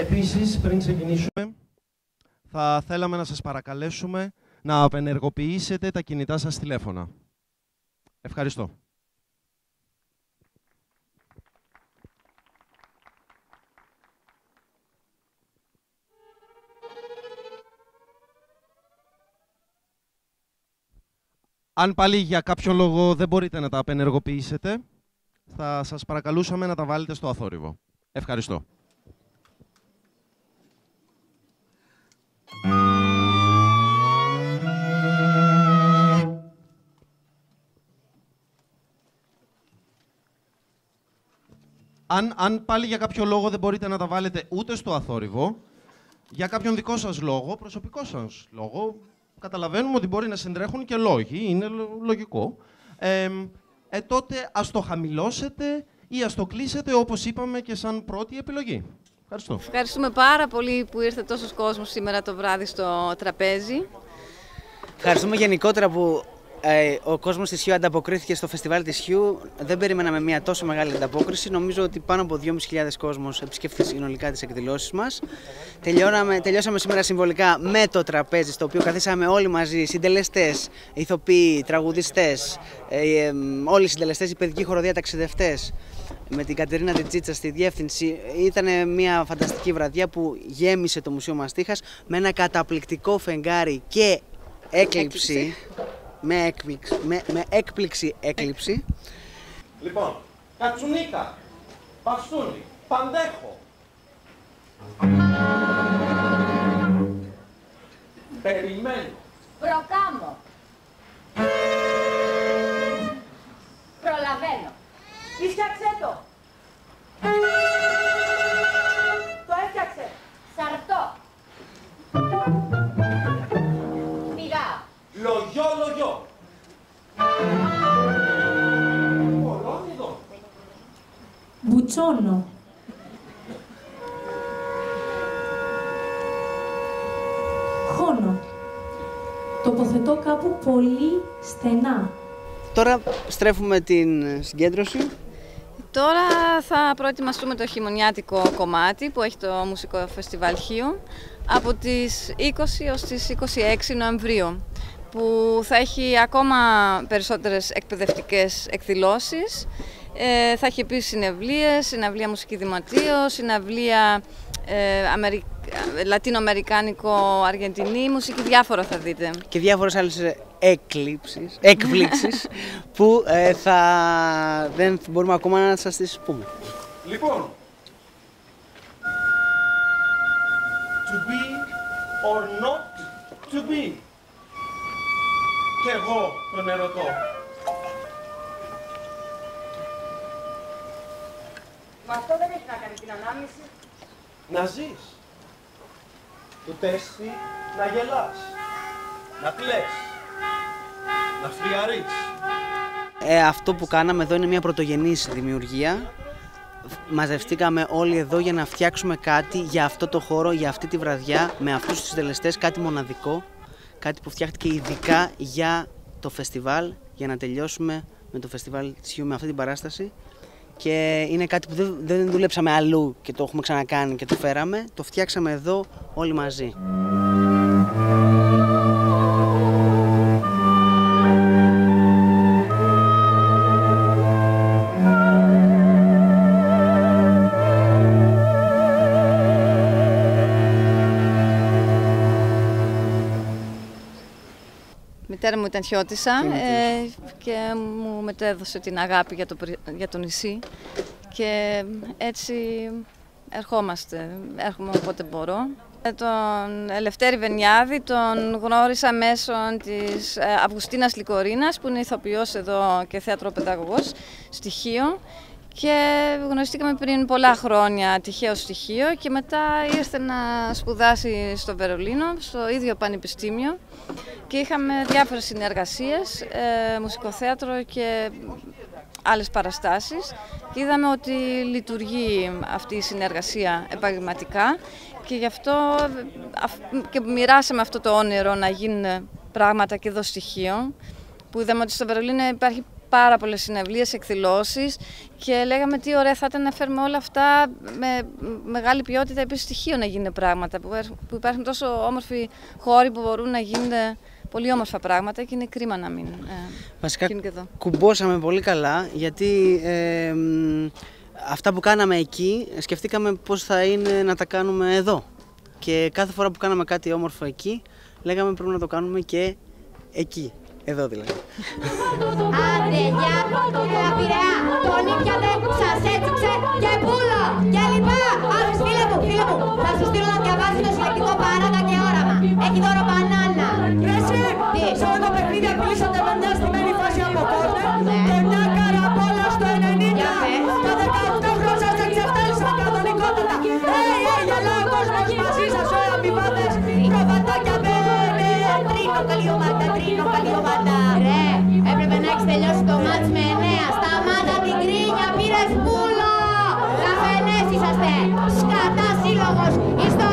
Επίσης, πριν ξεκινήσουμε, θα θέλαμε να σας παρακαλέσουμε να απενεργοποιήσετε τα κινητά σας τηλέφωνα. Ευχαριστώ. Αν πάλι για κάποιο λόγο δεν μπορείτε να τα απενεργοποιήσετε, θα σας παρακαλούσαμε να τα βάλετε στο αθόρυβο. Ευχαριστώ. Αν, αν πάλι για κάποιο λόγο δεν μπορείτε να τα βάλετε ούτε στο αθόρυβο, για κάποιον δικό σας λόγο, προσωπικό σας λόγο, καταλαβαίνουμε ότι μπορεί να συντρέχουν και λόγοι, είναι λογικό. Ε, ε, τότε ας το χαμηλώσετε ή ας το κλείσετε όπως είπαμε και σαν πρώτη επιλογή. Ευχαριστώ. Ευχαριστούμε πάρα πολύ που ήρθε τόσος κόσμος σήμερα το βράδυ στο τραπέζι. Ευχαριστούμε γενικότερα που ε, ο κόσμος της Χίου ανταποκρίθηκε στο φεστιβάλ της Χίου. Δεν περιμέναμε μια τόσο μεγάλη ανταπόκριση. Νομίζω ότι πάνω από 2.500 κόσμος επισκέφθηκε συνολικά τις εκδηλώσεις μας. Τελειώσαμε σήμερα συμβολικά με το τραπέζι, στο οποίο καθίσαμε όλοι μαζί, συντελεστές, ηθοποιοί, τραγουδιστές, ε, ε, όλοι οι συντελεστές, οι παιδικοί χοροδία, ταξιδευτέ. Με την Κατερίνα Τιτζίτσα στη διεύθυνση. Ήταν μια φανταστική βραδιά που γέμισε το Μουσείο Μαστίχας με ένα καταπληκτικό φεγγάρι και έκλειψη με έκπληξη, με, με έκπληξη έκλειψη. Λοιπόν, Κατσουνίκα, Παστούνι, Παντέχο. Περιμένω. Προκάμω. Μπουτσόνο. Χώνο. Τοποθετώ κάπου πολύ στενά. Τώρα στρέφουμε την συγκέντρωση. Τώρα θα προετοιμαστούμε το χειμωνιάτικο κομμάτι που έχει το Μουσικό Φεστιβάλ Χίου από τις 20 ως τις 26 Νοεμβρίου που θα έχει ακόμα περισσότερες εκπαιδευτικές εκδηλώσεις. Ε, θα έχει επίσης συνευλίες, συναυλία μουσική δηματίο, συναυλία ε, Αμερι... Λατινοαμερικάνικο-Αργεντινή, μουσική διάφορα θα δείτε. Και διάφορες άλλες έκλειψεις, εκπλήξεις που ε, θα... δεν μπορούμε ακόμα να σας τις πούμε. Λοιπόν, to be or not to be και εγώ τον ερωτώ. Μα αυτό δεν έχει να κάνει την ανάμνηση. Να ζεις. Το τέστη να γελάς. Να κλαις. Να φλιαρείς. Ε, αυτό που κάναμε εδώ είναι μια πρωτογενής δημιουργία. Μαζευτήκαμε όλοι εδώ για να φτιάξουμε κάτι για αυτό το χώρο, για αυτή τη βραδιά, με αυτούς τους τελεστές, κάτι μοναδικό κάτι που φτιάχτηκε ειδικά για το φεστιβάλ, για να τελειώσουμε με το φεστιβάλ της Χιού με αυτή την παράσταση. Και είναι κάτι που δεν, δεν δουλέψαμε αλλού και το έχουμε ξανακάνει και το φέραμε. Το φτιάξαμε εδώ όλοι μαζί. Μητέρα μου ήταν χιώτισσα ε, και μου μετέδωσε την αγάπη για το, για το νησί. Και έτσι ερχόμαστε, έρχομαι όποτε μπορώ. Ε, τον Ελευθέρη Βενιάδη τον γνώρισα μέσω της ε, Αυγουστίνας Λικορίνας που είναι ηθοποιός εδώ και θεατροπαιδαγωγός στοιχείο και γνωριστήκαμε πριν πολλά χρόνια τυχαίο στοιχείο και μετά ήρθε να σπουδάσει στο Βερολίνο, στο ίδιο πανεπιστήμιο. Και είχαμε διάφορες συνεργασίες, ε, μουσικοθέατρο και άλλες παραστάσεις. Και είδαμε ότι λειτουργεί αυτή η συνεργασία επαγγελματικά. Και γι' αυτό και μοιράσαμε αυτό το όνειρο να γίνουν πράγματα και εδώ στοιχείο. Που είδαμε ότι στο Βερολίνο υπάρχει πάρα πολλές συνευλίες, εκδηλώσεις και λέγαμε τι ωραία θα ήταν να φέρουμε όλα αυτά με μεγάλη ποιότητα επίσης στοιχείων να γίνουν πράγματα. Που, που υπάρχουν τόσο όμορφοι χώροι που μπορούν να γίνουν πολύ όμορφα πράγματα και είναι κρίμα να μην ε, Βασικά και εδώ. κουμπώσαμε πολύ καλά γιατί ε, αυτά που κάναμε εκεί σκεφτήκαμε πώς θα είναι να τα κάνουμε εδώ. Και κάθε φορά που κάναμε κάτι όμορφο εκεί λέγαμε πρέπει να το κάνουμε και εκεί. Εδώ δηλαδή. Άντε, γεια, για Πειραιά, τον ήπιατε, σας έτσουξε και πουλο και λοιπά. Άκους, φίλε μου, φίλε μου, θα σου στείλω να διαβάσεις το συλλεκτικό παράγα και όραμα. Έχει δώρο μπανάνα. Τελειώσει το μάτς με εννέα. Σταμάτα την κρίνια, πήρες πουλο. Καφενές είσαστε. Σκατά σύλλογος. Είστε